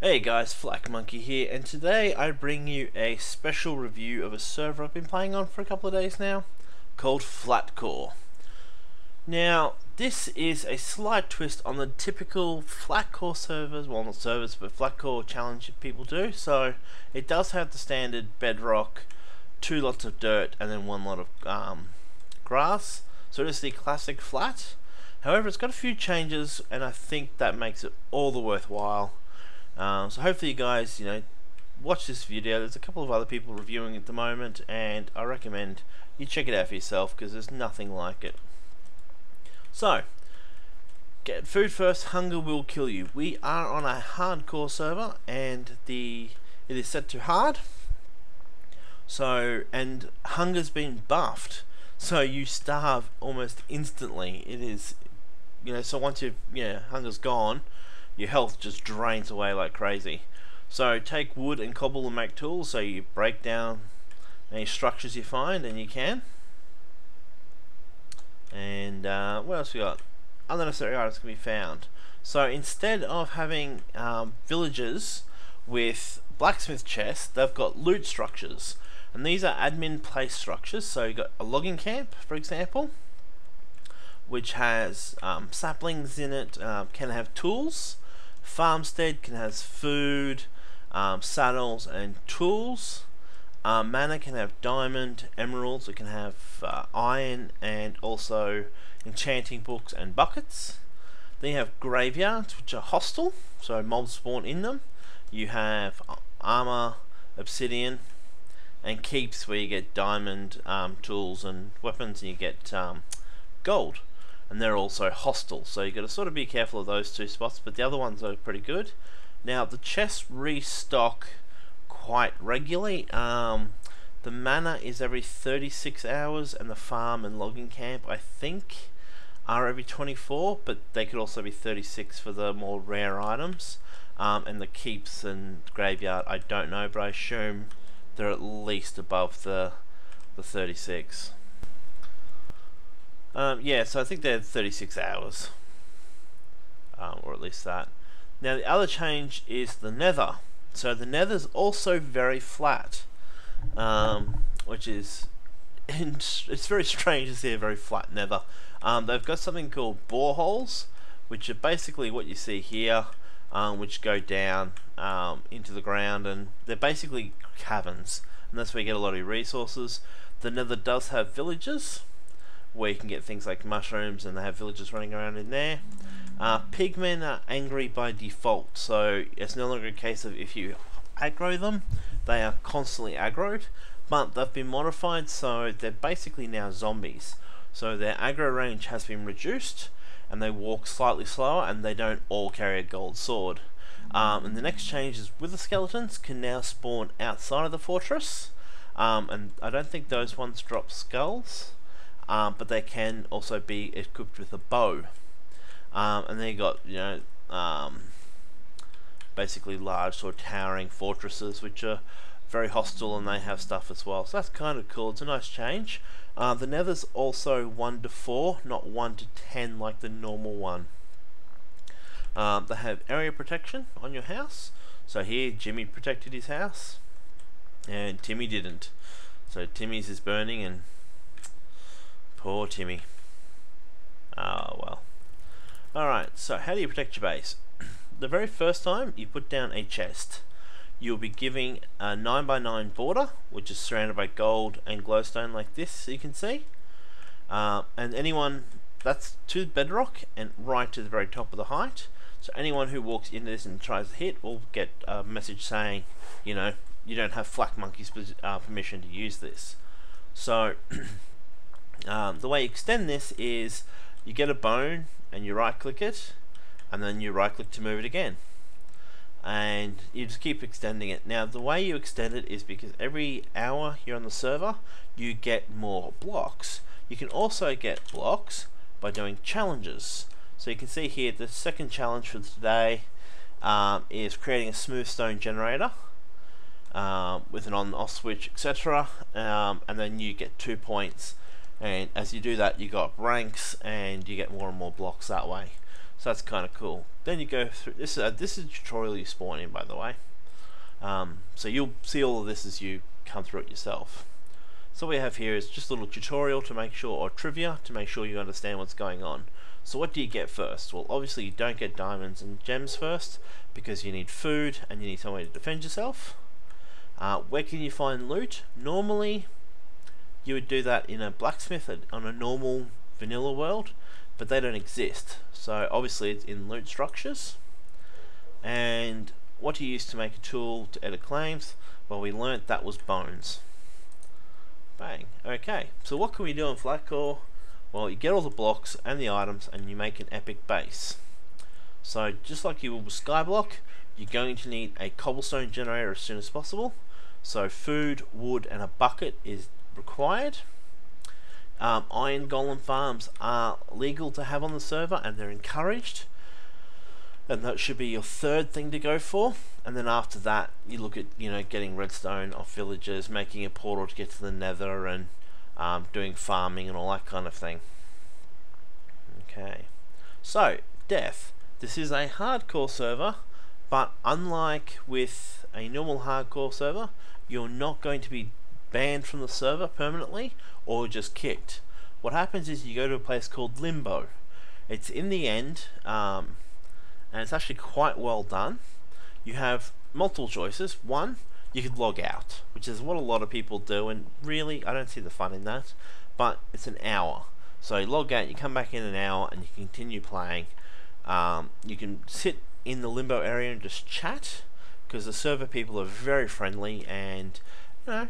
Hey guys, Flakk Munky here, and today I bring you a special review of a server I've been playing on for a couple of days now, called Flatcore. Now, this is a slight twist on the typical Flatcore servers, well not servers, but Flatcore challenge people do, so it does have the standard bedrock, two lots of dirt, and then one lot of um, grass, so it is the classic flat. However, it's got a few changes, and I think that makes it all the worthwhile. Um, so hopefully you guys, you know, watch this video. There's a couple of other people reviewing at the moment, and I recommend you check it out for yourself because there's nothing like it. So, get food first. Hunger will kill you. We are on a hardcore server, and the it is set to hard. So, and hunger's been buffed, so you starve almost instantly. It is, you know, so once you've yeah, hunger's gone your health just drains away like crazy. So take wood and cobble and make tools so you break down any structures you find and you can. And uh, what else we got? Unnecessary items can be found. So instead of having um, villages with blacksmith chests, they've got loot structures. And these are admin place structures. So you've got a logging camp, for example, which has um, saplings in it, uh, can have tools, Farmstead can has food, um, saddles, and tools. Um, Manor can have diamond, emeralds. It can have uh, iron, and also enchanting books and buckets. Then you have graveyards, which are hostile, so mobs spawn in them. You have armor, obsidian, and keeps where you get diamond um, tools and weapons, and you get um, gold and they're also hostile. So you've got to sort of be careful of those two spots, but the other ones are pretty good. Now the chests restock quite regularly. Um, the manor is every 36 hours, and the farm and logging camp, I think, are every 24, but they could also be 36 for the more rare items. Um, and the keeps and graveyard, I don't know, but I assume they're at least above the the 36. Um, yeah, so I think they're 36 hours. Um, or at least that. Now the other change is the nether. So the nether's also very flat. Um, which is... it's very strange to see a very flat nether. Um, they've got something called boreholes, which are basically what you see here, um, which go down um, into the ground, and they're basically caverns, and that's where you get a lot of resources. The nether does have villages, where you can get things like mushrooms and they have villagers running around in there. Uh, pigmen are angry by default, so it's no longer a case of if you aggro them, they are constantly aggroed, but they've been modified so they're basically now zombies. So their aggro range has been reduced, and they walk slightly slower, and they don't all carry a gold sword. Um, and the next change is with the skeletons can now spawn outside of the fortress, um, and I don't think those ones drop skulls um, but they can also be equipped with a bow. Um, and then you got you know um, basically large sort of towering fortresses which are very hostile and they have stuff as well. So that's kind of cool. It's a nice change. Uh, the Nether's also one to four, not one to ten like the normal one. Um, they have area protection on your house. So here Jimmy protected his house, and Timmy didn't. So Timmy's is burning and Poor Timmy. Alright, so how do you protect your base? the very first time you put down a chest, you'll be giving a 9x9 border, which is surrounded by gold and glowstone like this, so you can see. Uh, and anyone, that's to bedrock and right to the very top of the height. So anyone who walks into this and tries to hit will get a message saying, you know, you don't have Flakk Munky's uh, permission to use this. So Um, the way you extend this is you get a bone and you right click it and then you right click to move it again and you just keep extending it. Now the way you extend it is because every hour you're on the server you get more blocks. You can also get blocks by doing challenges. So you can see here the second challenge for today um, is creating a smooth stone generator um, with an on-off switch, etc. Um, and then you get two points. And as you do that, you got ranks, and you get more and more blocks that way. So that's kind of cool. Then you go through. This is a, this is a tutorial you spawn in, by the way. Um, so you'll see all of this as you come through it yourself. So what we have here is just a little tutorial to make sure, or trivia, to make sure you understand what's going on. So what do you get first? Well, obviously you don't get diamonds and gems first, because you need food and you need somewhere to defend yourself. Uh, where can you find loot? Normally, you would do that in a blacksmith on a normal vanilla world, but they don't exist. So obviously it's in loot structures. And what do you use to make a tool to edit claims? Well, we learnt that was bones. Bang. Okay, so what can we do in Flatcore? Well, you get all the blocks and the items and you make an epic base. So just like you will with Skyblock, you're going to need a cobblestone generator as soon as possible. So food, wood and a bucket is required. Um, iron golem farms are legal to have on the server and they're encouraged. And that should be your third thing to go for. And then after that, you look at you know getting redstone off villagers, making a portal to get to the Nether, and um, doing farming and all that kind of thing. Okay, so death. This is a hardcore server, but unlike with a normal hardcore server, you're not going to be banned from the server permanently or just kicked. What happens is you go to a place called Limbo. It's in the end, um, and it's actually quite well done. You have multiple choices. One, you could log out, which is what a lot of people do, and really, I don't see the fun in that. But it's an hour, so you log out, you come back in an hour, and you continue playing. Um, you can sit in the limbo area and just chat, because the server people are very friendly, and you know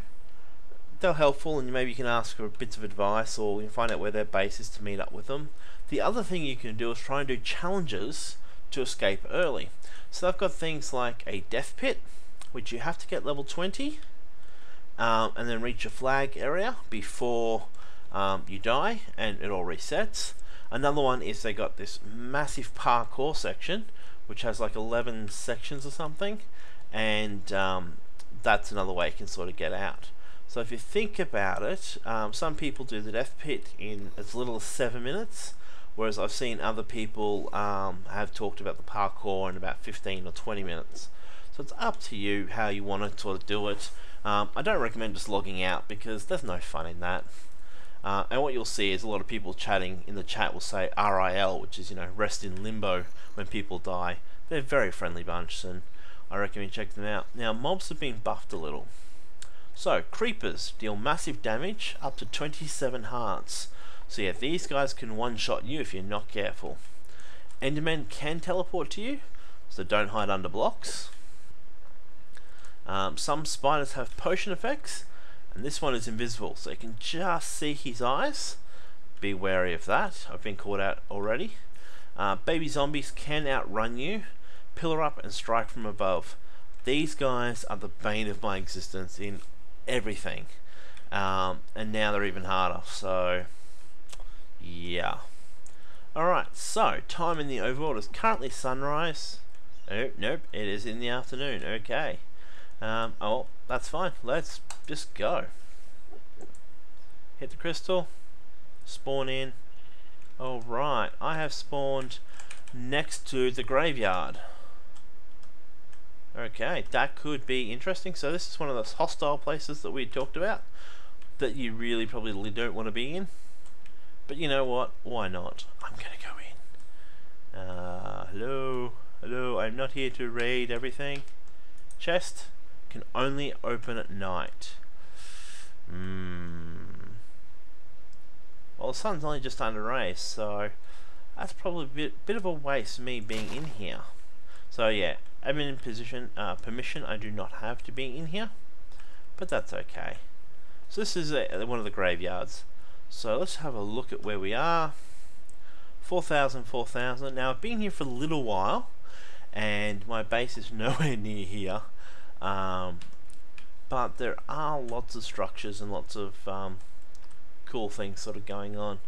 they're helpful and maybe you can ask for bits of advice or you can find out where their base is to meet up with them. The other thing you can do is try and do challenges to escape early. So they've got things like a death pit, which you have to get level 20 um, and then reach a flag area before um, you die and it all resets. Another one is they got this massive parkour section which has like 11 sections or something and um, that's another way you can sort of get out. So if you think about it, um, some people do the death pit in as little as 7 minutes, whereas I've seen other people um, have talked about the parkour in about 15 or 20 minutes. So it's up to you how you want to sort of do it. Um, I don't recommend just logging out because there's no fun in that. Uh, and what you'll see is a lot of people chatting in the chat will say RIL, which is, you know, rest in limbo when people die. They're a very friendly bunch and I recommend check them out. Now, mobs have been buffed a little. So, creepers deal massive damage, up to 27 hearts. So yeah, these guys can one-shot you if you're not careful. Endermen can teleport to you, so don't hide under blocks. Um, some spiders have potion effects, and this one is invisible, so you can just see his eyes. Be wary of that, I've been caught out already. Uh, baby zombies can outrun you, pillar up and strike from above. These guys are the bane of my existence in everything. Um, and now they're even harder. So, yeah. Alright, so time in the overworld is currently sunrise. Oh, nope, it is in the afternoon. Okay. Um, oh, that's fine. Let's just go. Hit the crystal. Spawn in. Alright, I have spawned next to the graveyard. Okay, that could be interesting. So this is one of those hostile places that we talked about that you really probably don't want to be in. But you know what? Why not? I'm gonna go in. Uh, hello, hello. I'm not here to raid everything. Chest can only open at night. Hmm. Well, the sun's only just under rays, so that's probably a bit, bit of a waste me being in here. So yeah, admin position uh, permission I do not have to be in here, but that's okay. So this is a, one of the graveyards. So let's have a look at where we are. 4,000, 4,000. Now I've been here for a little while, and my base is nowhere near here. Um, but there are lots of structures and lots of um, cool things sort of going on.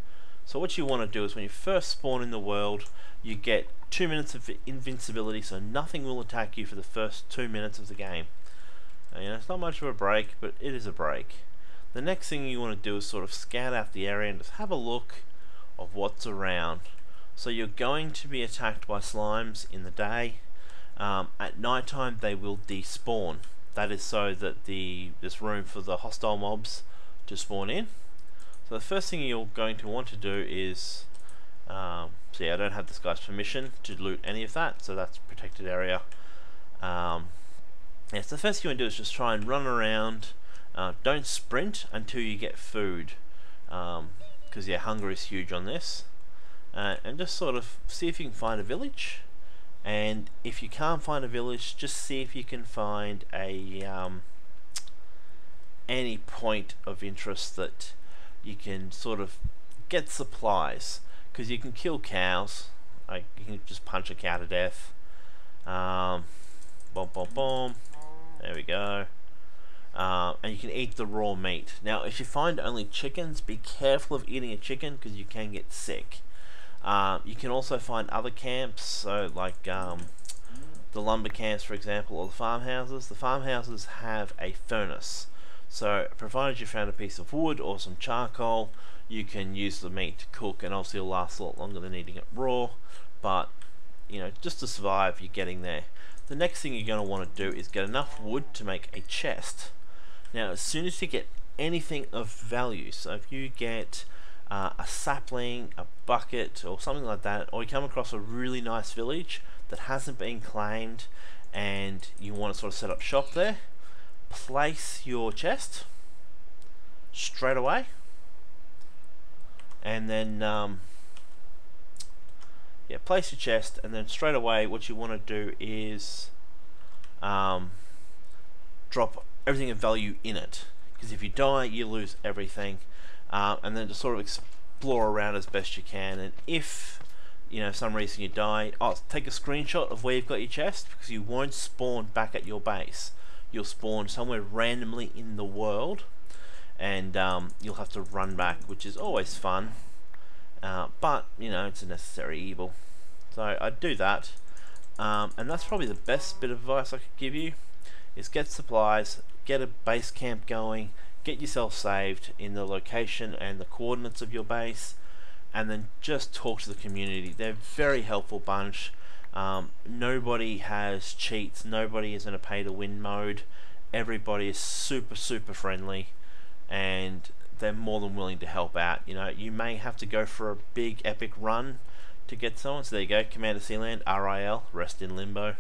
So what you want to do is when you first spawn in the world, you get two minutes of invincibility, so nothing will attack you for the first two minutes of the game. Uh, you know, it's not much of a break, but it is a break. The next thing you want to do is sort of scout out the area and just have a look of what's around. So you're going to be attacked by slimes in the day. Um, at night time they will despawn. That is so that the there's room for the hostile mobs to spawn in. So the first thing you're going to want to do is um, I don't have this guy's permission to loot any of that, so that's protected area. Um, yeah, so the first thing you want to do is just try and run around. Uh, don't sprint until you get food, because um, yeah, hunger is huge on this uh, and just sort of see if you can find a village and if you can't find a village just see if you can find a um, any point of interest that you can sort of get supplies because you can kill cows like you can just punch a cow to death. Um, boom boom boom there we go. Uh, and you can eat the raw meat. Now if you find only chickens be careful of eating a chicken because you can get sick. Um, you can also find other camps, so like um, the lumber camps, for example, or the farmhouses. The farmhouses have a furnace, so provided you found a piece of wood or some charcoal, you can use the meat to cook, and obviously it'll last a lot longer than eating it raw. But you know, just to survive, you're getting there. The next thing you're going to want to do is get enough wood to make a chest. Now, as soon as you get anything of value, so if you get uh, a sapling, a bucket, or something like that, or you come across a really nice village that hasn't been claimed and you want to sort of set up shop there, place your chest straight away and then um, yeah place your chest and then straight away what you want to do is um, drop everything of value in it because if you die you lose everything uh, and then just sort of explore around as best you can. And if you know some reason you die, oh, take a screenshot of where you've got your chest because you won't spawn back at your base. You'll spawn somewhere randomly in the world, and um, you'll have to run back, which is always fun. Uh, but you know it's a necessary evil. So I'd do that, um, and that's probably the best bit of advice I could give you: is get supplies, get a base camp going, get yourself saved in the location and the coordinates of your base and then just talk to the community they're a very helpful bunch um, nobody has cheats nobody is in a pay to win mode everybody is super super friendly and they're more than willing to help out you know you may have to go for a big epic run to get someone so there you go Commander Sealand RIL rest in limbo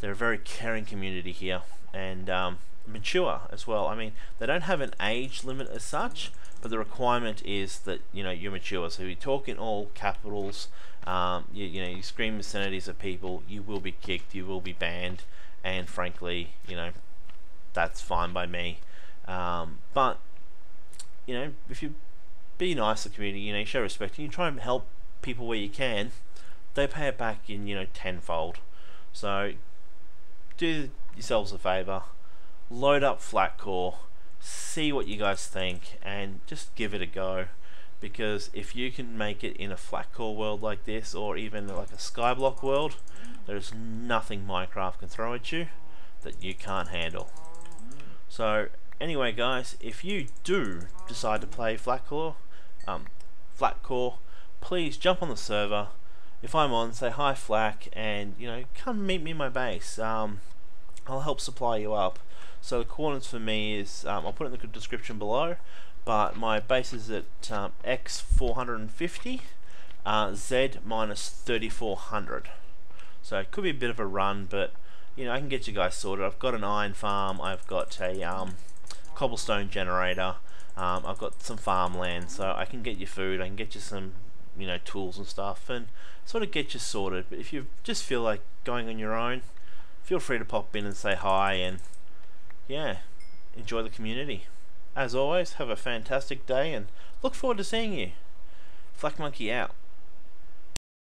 they're a very caring community here and um, mature as well. I mean, they don't have an age limit as such, but the requirement is that you know you're mature. So you talk in all capitals. Um, you, you know, you scream obscenities at people, you will be kicked, you will be banned, and frankly, you know, that's fine by me. Um, but you know, if you be nice to the community, you know, you show respect, and you try and help people where you can, they pay it back in you know tenfold. So do yourselves a favour load up Flatcore, see what you guys think, and just give it a go. Because if you can make it in a Flatcore world like this, or even like a Skyblock world, there's nothing Minecraft can throw at you that you can't handle. So anyway guys, if you do decide to play Flatcore, um, Flatcore, please jump on the server. If I'm on, say hi Flakk, and you know, come meet me in my base. Um, I'll help supply you up. So the coordinates for me is, um, I'll put it in the description below, but my base is at um, x 450, uh, z minus 3400. So it could be a bit of a run, but you know I can get you guys sorted. I've got an iron farm, I've got a um, cobblestone generator, um, I've got some farmland, so I can get you food, I can get you some you know tools and stuff, and sort of get you sorted. But if you just feel like going on your own, feel free to pop in and say hi and yeah, enjoy the community. As always, have a fantastic day and look forward to seeing you. Flakk Munky out.